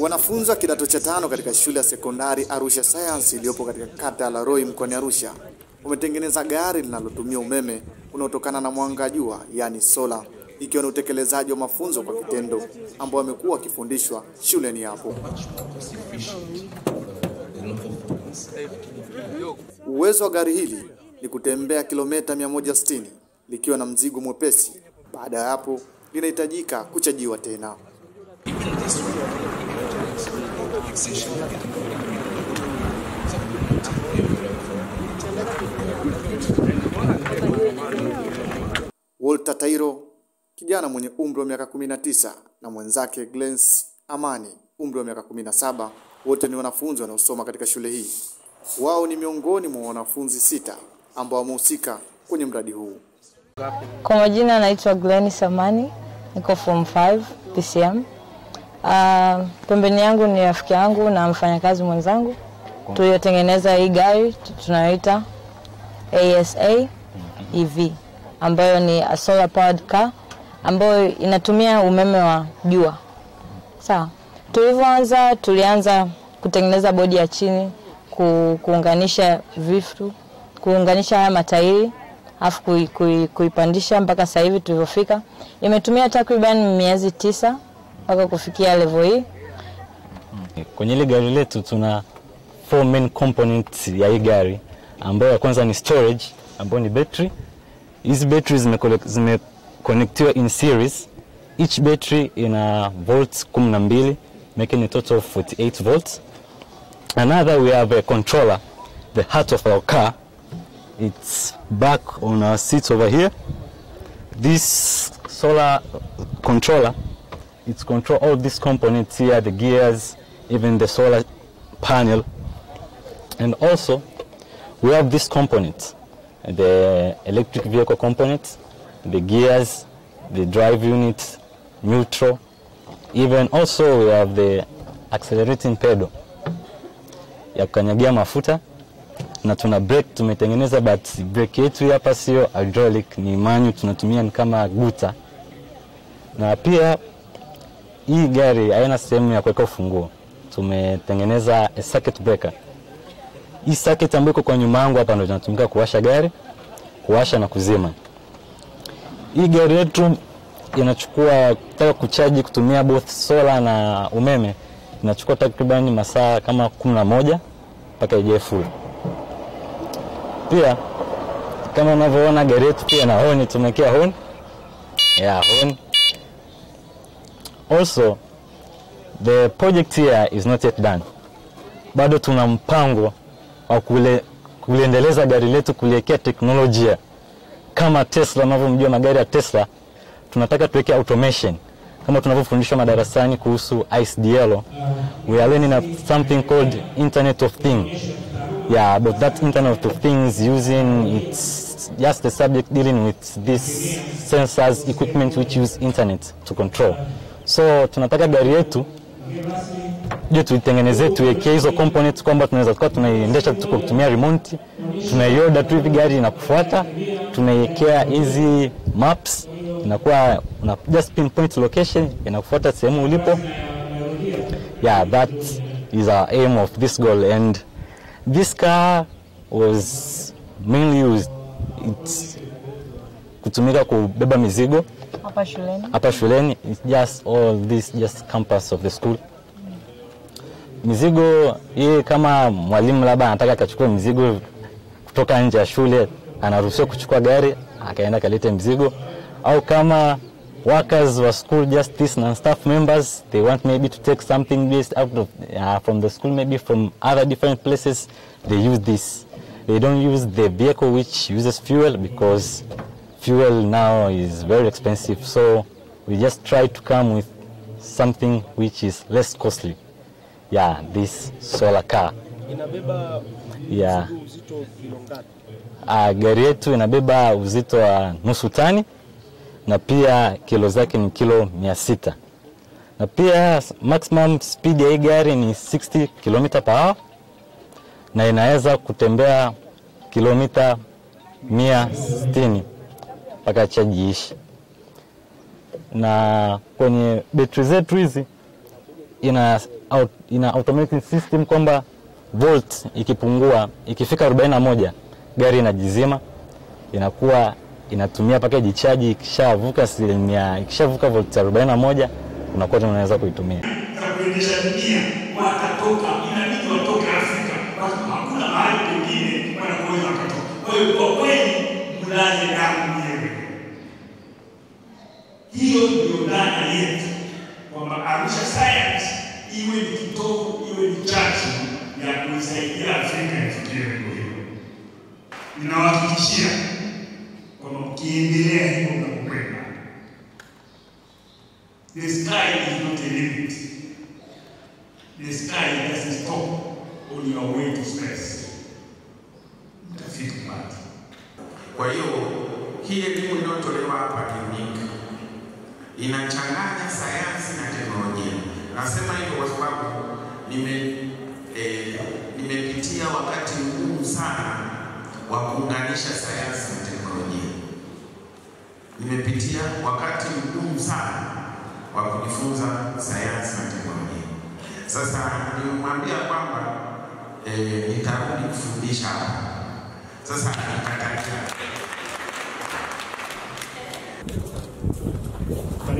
Wanafunzi wa kidato cha tano katika shule ya sekondari Arusha Science iliyopo katika kata ya Laroi mkoani Arusha wametengeneza gari linalotumia umeme unaotokana na mwanga wa jua, yaani sola, ikiwa ni utekelezaji wa mafunzo kwa vitendo ambao wamekuwa wakifundishwa shuleni hapo. Uwezo wa gari hili ni kutembea kilomita 160 likiwa na mzigo mwepesi. Baada ya hapo linahitajika kuchajiwa tena. Walter Tairo, kijana mwenye umri wa miaka 19 na mwenzake Glens Amani, umri wa miaka 17, wote ni wanafunzi wanaosoma katika shule hii. Wao ni miongoni mwa wanafunzi sita ambao wamehusika kwenye mradi huu. Kwa majina anaitwa Glenny Samani, niko form 5 PCM. Uh, pembeni yangu ni rafiki yangu na mfanyakazi mwenzangu tuliotengeneza hii gari tunayoita ASA EV ambayo ni a solar powered car ambayo inatumia umeme wa jua. Sawa. Tulivyoanza tulianza kutengeneza bodi ya chini, ku, kuunganisha vitu, kuunganisha haya matairi afu kui, kui, kuipandisha mpaka sasa hivi tulivyofika. Imetumia takriban miezi tisa mpaka kufikia level hii. Kwenye ile gari letu tuna four main components ya hii gari ambayo ya kwanza ni storage ambayo ni battery. Hizi battery zimeconnectiwa in series. Each battery ina volts 12 making a total of 48 volts. Another we have a controller, the heart of our car. It's back on our seat over here. This solar controller, it's control all these components here, the gears, even the solar panel. And also, we have this component, the electric vehicle component, the gears, the drive unit, neutral. Even also we have the accelerating pedal ya kukanyagia mafuta na tuna brake tumetengeneza, but brake yetu hapa sio hydraulic, ni manual, tunatumia ni kama guta. Na pia hii gari haina sehemu ya kuweka ufunguo, tumetengeneza circuit breaker. Hii circuit ambayo iko kwa nyuma yangu hapa ndio inatumika kuwasha gari, kuwasha na kuzima. Hii gari yetu inachukua kutaka kuchaji kutumia both solar na umeme inachukua takriban masaa kama kumi na moja mpaka ije full. Pia kama unavyoona gari yetu pia na honi, tumekea honi yeah, honi. Also the project here is not yet done, bado tuna mpango wa kule, kuliendeleza gari letu kuliwekea teknolojia kama Tesla. Unavyomjua magari ya Tesla, tunataka tuweke automation kama tunavyofundishwa madarasani kuhusu ICDL. We are learning something called Internet of Things. Yeah, but that Internet of Things using it's just the subject dealing with these sensors equipment which use internet to control. So tunataka gari yetu je, tuitengeneze tuwekee hizo components kwamba tunaweza tukawa tunaiendesha tu kwa kutumia remote, tunaioda tu hivi gari inakufuata, tunaiwekea hizi maps inakuwa una just pinpoint location inakufuata sehemu ulipo. Yeah, that is our aim of this goal. And this car was mainly used it's kutumika kubeba mizigo Hapa shuleni hapa shuleni. It's just all this just campus of the school. Mizigo yeye kama mwalimu labda anataka akachukua mizigo kutoka nje ya shule, anaruhusiwa kuchukua gari akaenda akalete mzigo au kama workers wa school just this and staff members they want maybe to take something based out of uh, from the school maybe from other different places they use this they don't use the vehicle which uses fuel because fuel now is very expensive so we just try to come with something which is less costly. Yeah this solar car. Inabeba yeah. uzito kilo ngapi? uh, gari yetu inabeba uzito wa nusu tani na pia kilo zake ni kilo mia sita. Na pia maximum speed ya hii gari ni 60 km per hour na inaweza kutembea kilomita mia sitini mpaka ishi. Na kwenye betri zetu hizi ina, out, ina automatic system kwamba volt ikipungua ikifika 41 gari inajizima inakuwa inatumia package chaji ikishavuka asilimia ikishavuka volt 41 unakuwa tunaweza unaweza kuitumia kuendesha dunia watatoka, inabidi watoke Afrika, hakuna mahali pengine wanaweza. Kwa hiyo kwa kweli mlaze damu. Hiyo ndio dhana yetu kwamba Arusha Science iwe ni kitovu, iwe ni chachu ya kuisaidia Afrika ifikie lengo hilo. Ninawahakikishia kwamba mkiendelea hivyo mnapokwenda The sky is not a limit. The sky doesn't stop on your way to space. Mtafika mbali. Kwa hiyo hii elimu inayotolewa hapa ni nyingi, inachanganya sayansi na teknolojia. Nasema hivyo kwa sababu nime eh, nimepitia wakati mgumu sana wa kuunganisha sayansi na teknolojia. Nimepitia wakati mgumu sana wa kujifunza sayansi na teknolojia. Sasa nimemwambia kwamba eh, nitarudi kufundisha hapa. Sasa nikatakia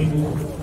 Amen.